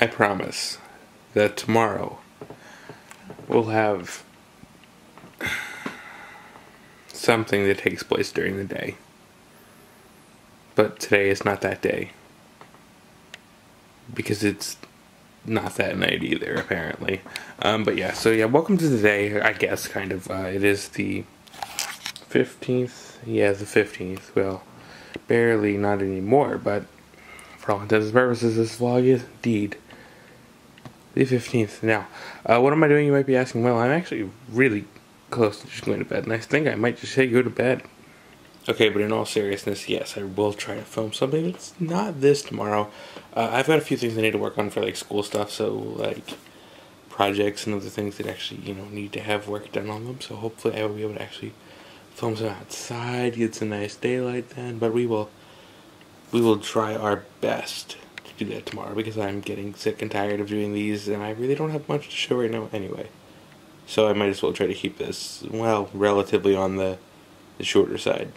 I promise that tomorrow we'll have something that takes place during the day. But today is not that day. Because it's not that night either, apparently. Um, but yeah, so yeah, welcome to the day, I guess, kind of. Uh, it is the 15th. Yeah, the 15th. Well, barely, not anymore, but for all intents and purposes, this vlog is indeed the 15th. Now, uh, what am I doing, you might be asking? Well, I'm actually really close to just going to bed, and I think I might just say go to bed. Okay, but in all seriousness, yes, I will try to film something. It's not this tomorrow. Uh, I've got a few things I need to work on for like school stuff, so like projects and other things that actually you know need to have work done on them. So hopefully, I will be able to actually film some outside, get some nice daylight then. But we will, we will try our best do that tomorrow because I'm getting sick and tired of doing these, and I really don't have much to show right now anyway. So I might as well try to keep this well relatively on the the shorter side.